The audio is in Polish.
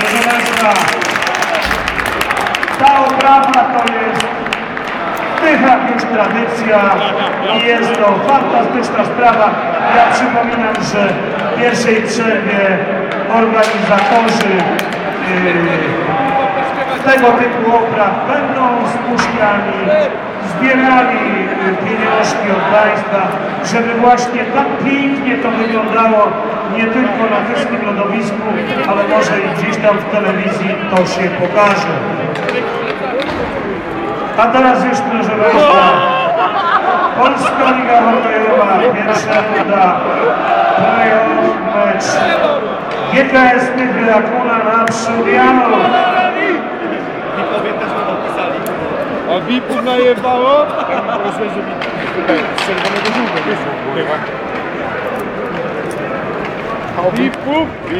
Proszę Państwa, ta oprawa to jest Tychach już tradycja i jest to fantastyczna sprawa. Ja przypominam, że w pierwszej przerwie organizatorzy yy, tego typu opraw będą z puszkami zbierali pieniążki od Państwa, żeby właśnie tak pięknie to wyglądało nie tylko na Tyskim lodowisku, ale może i gdzieś tam w telewizji to się pokaże. A teraz już proszę Państwa, Polska Liga Hokejowa, pierwsza runda, playoff mecz. GKS Tychy Akuna na Przydiano. A VIP-ów najebało? Proszę, żeby z czerwonego żółtego, E!